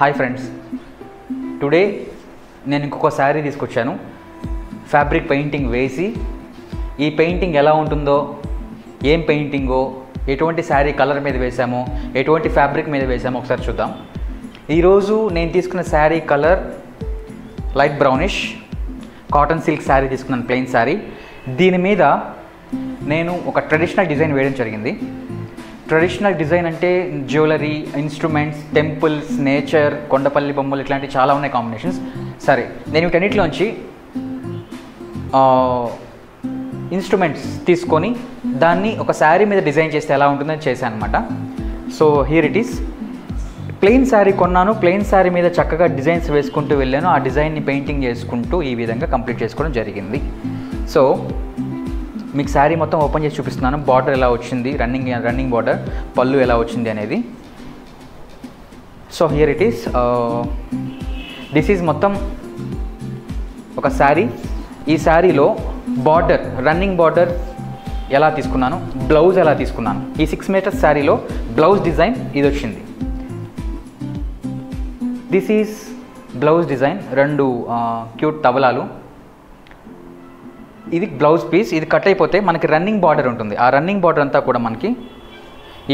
Hi friends today నేను ఇంకొక శారీ తీసుకొచ్చాను. ఫ్యాబ్రిక్ పెయింటింగ్ వేసి ఈ పెయింటింగ్ ఎలా ఉంటుందో ఏం పెయింటింగో ఎటువంటి శారీ కలర్ మీద వేసామో ఎటువంటి ఫ్యాబ్రిక్ మీద వేసామో ఒకసారి చూద్దాం. ఈరోజు నేను తీసుకున్న sari colour light brownish cotton silk sari తీసుకున్నాను ప్లెయిన్ శారీ దీని మీద నేను ఒక ట్రెడిషనల్ డిజైన్ వేయడం జరిగింది. ట్రెడిషనల్ డిజైన్ అంటే jewellery instruments temples nature Kondapalli బొమ్మలు ఇట్లాంటివి చాలా ఉన్నాయి కాంబినేషన్స్. సరే నేను వీటన్నిటిలోంచి ఇన్స్ట్రుమెంట్స్ తీసుకొని దాన్ని ఒక శారీ మీద డిజైన్ చేస్తే ఎలా ఉంటుందని చేశాను అనమాట so here it is plain sari కొన్నాను. ప్లెయిన్ శారీ మీద చక్కగా డిజైన్స్ వేసుకుంటూ వెళ్ళాను. ఆ డిజైన్ని పెయింటింగ్ చేసుకుంటూ ఈ విధంగా కంప్లీట్ చేసుకోవడం జరిగింది. సో మీకు శారీ మొత్తం ఓపెన్ చేసి చూపిస్తున్నాను. బార్డర్ ఎలా వచ్చింది? రన్నింగ్ రన్నింగ్ బార్డర్ పళ్ళు ఎలా వచ్చింది అనేది. So here it is this is మొత్తం ఒక శారీ. ఈ శారీలో బార్డర్ రన్నింగ్ బార్డర్ ఎలా తీసుకున్నాను? బ్లౌజ్ ఎలా తీసుకున్నాను? ఈ సిక్స్ మీటర్స్ శారీలో బ్లౌజ్ డిజైన్ ఇది వచ్చింది. దిస్ ఈజ్ బ్లౌజ్ డిజైన్ రెండు uh, క్యూట్ తబలాలు. ఇది బ్లౌజ్ పీస్ ఇది కట్ అయిపోతే మనకి రన్నింగ్ బార్డర్ ఉంటుంది. ఆ రన్నింగ్ బార్డర్ అంతా కూడా మనకి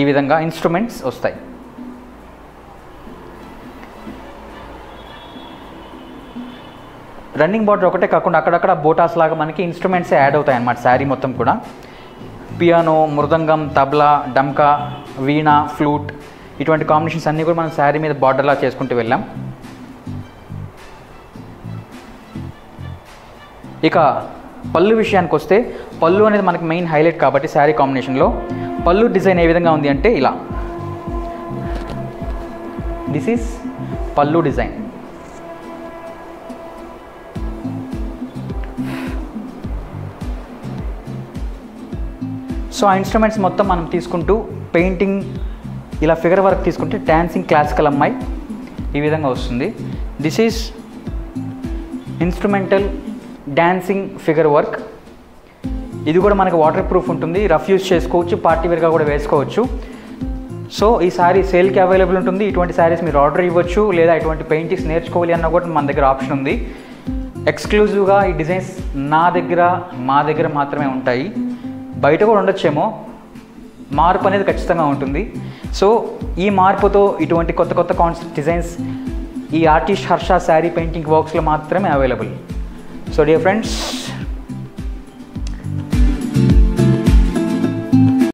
ఈ విధంగా ఇన్స్ట్రుమెంట్స్ వస్తాయి. రన్నింగ్ బార్డర్ ఒకటే కాకుండా అక్కడక్కడ బోటాస్ లాగా మనకి ఇన్స్ట్రుమెంట్స్ యాడ్ అవుతాయి అన్నమాట శారీ మొత్తం కూడా. పియానో మృదంగం తబలా డమ్కా వీణ ఫ్లూట్ ఇటువంటి కాంబినేషన్స్ అన్నీ కూడా మనం శారీ మీద బార్డర్లా చేసుకుంటూ వెళ్ళాం. ఇక పళ్ళు విషయానికి వస్తే పళ్ళు అనేది మనకి మెయిన్ హైలైట్ కాబట్టి శారీ కాంబినేషన్లో పళ్ళు డిజైన్ ఏ విధంగా ఉంది అంటే ఇలా. దిస్ ఈస్ పళ్ళు డిజైన్ సో ఆ ఇన్స్ట్రుమెంట్స్ మొత్తం మనం తీసుకుంటూ పెయింటింగ్ ఇలా ఫిగర్ వర్క్ తీసుకుంటే డ్యాన్సింగ్ క్లాసికల్ అమ్మాయి ఈ విధంగా వస్తుంది. This is instrumental dancing figure work ఇది కూడా మనకు వాటర్ ప్రూఫ్ ఉంటుంది. రఫ్ యూజ్ చేసుకోవచ్చు. పార్టీ వేర్గా కూడా వేసుకోవచ్చు. సో ఈ సారీ సేల్కి అవైలబుల్ ఉంటుంది. ఇటువంటి శారీస్ మీరు ఆర్డర్ ఇవ్వచ్చు. లేదా ఇటువంటి పెయింటింగ్స్ నేర్చుకోవాలి అన్న కూడా మన దగ్గర ఆప్షన్ ఉంది. ఎక్స్క్లూజివ్గా ఈ డిజైన్స్ నా దగ్గర మా దగ్గర మాత్రమే ఉంటాయి. బయట కూడా ఉండొచ్చేమో. మార్పు అనేది ఖచ్చితంగా ఉంటుంది. సో ఈ మార్పుతో ఇటువంటి కొత్త కొత్త కాన్సెప్ట్ డిజైన్స్ ఈ ఆర్టిస్ట్ హర్ష శారీ పెయింటింగ్ వర్క్స్లో మాత్రమే అవైలబుల్ సో డియర్ ఫ్రెండ్స్